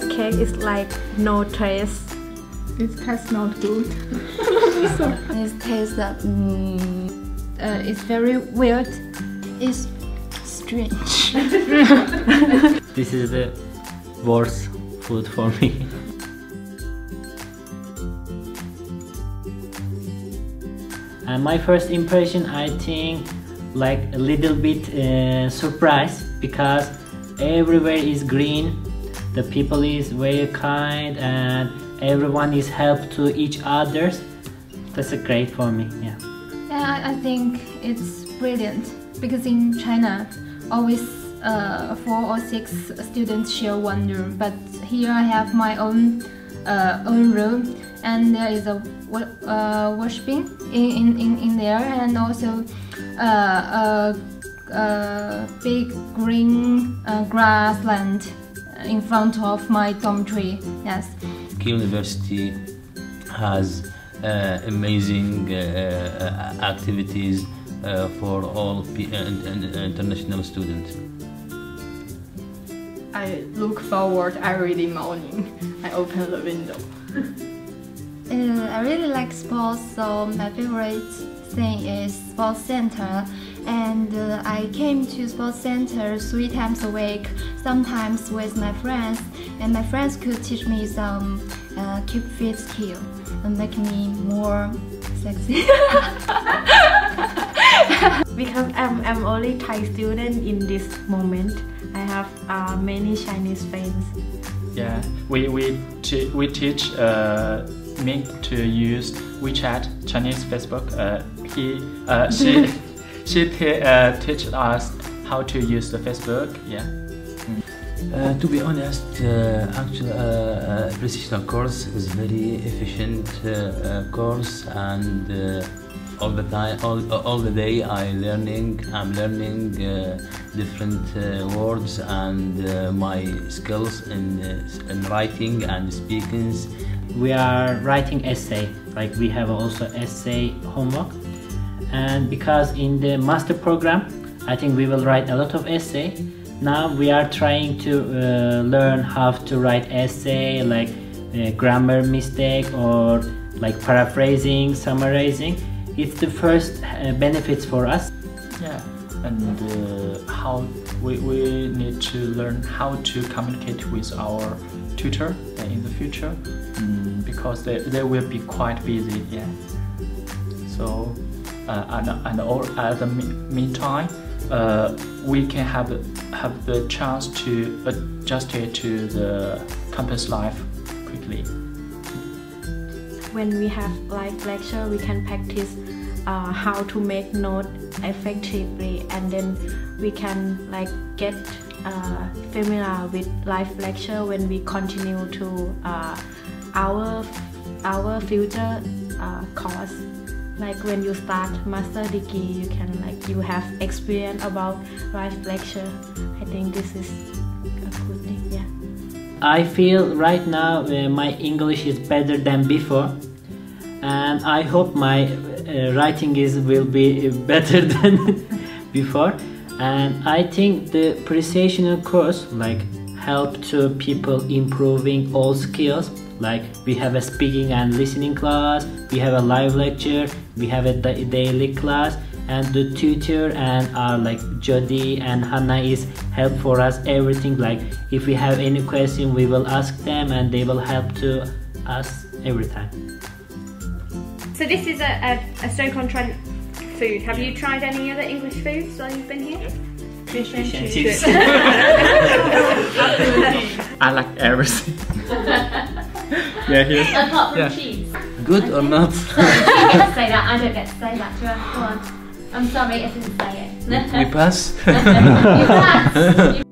cake is like no taste. It tastes not good. It tastes that mm, uh, it's very weird. It's strange. this is the worst food for me. and my first impression, I think, like a little bit uh, surprised because everywhere is green the people is very kind and everyone is help to each others. That's a great for me yeah. Yeah i think it's brilliant because in china always uh, four or six students share one room but here i have my own uh, own room and there is a uh, wash bin in, in, in there and also uh, a, a big green uh, grassland in front of my dormitory. Yes. Keele University has uh, amazing uh, uh activities uh, for all uh, international students. I look forward every morning. I open the window. I really like sports, so my favorite thing is sports center and uh, I came to sports center three times a week, sometimes with my friends, and my friends could teach me some uh, keep fit skill and make me more sexy. because I'm, I'm only Thai student in this moment, I have uh, many Chinese friends. Yeah, we, we, we teach uh, me to use WeChat, Chinese Facebook. Uh, he, uh, she, she uh, teach us how to use the Facebook. Yeah. Mm. Uh, to be honest, uh, actually, uh, uh, pre-sessional course is very efficient uh, uh, course, and all the time, all, all the day, I learning. I'm learning different words and my skills in in writing and speaking. We are writing essay. Like we have also essay homework and because in the master program I think we will write a lot of essay. Now we are trying to uh, learn how to write essay like uh, grammar mistake or like paraphrasing summarizing. It's the first uh, benefits for us. Yeah and uh, how we, we need to learn how to communicate with our tutor in the future um, because they, they will be quite busy yeah. So and, and all, at the meantime, uh, we can have, have the chance to adjust it to the campus life quickly. When we have live lecture, we can practice uh, how to make note effectively and then we can like get uh, familiar with live lecture when we continue to uh, our our future uh, course like when you start master degree you can like you have experience about live lecture. I think this is a good thing yeah. I feel right now uh, my english is better than before and i hope my uh, writing is will be better than before. And i think the pre-sessional course like help to people improving all skills like we have a speaking and listening class we have a live lecture we have a daily class and the tutor and our like Jody and Hannah is help for us everything like if we have any question we will ask them and they will help to us every time so this is a, a, a Stoke-on-Trent food have yeah. you tried any other English foods while you've been here yeah. Fish and chips. I like everything. yeah, here. Apart from yeah. cheese. Good or not? Sorry, you get to say that. I don't get to say that. Do I? Go on. I'm sorry, I didn't say it. we pass. you pass.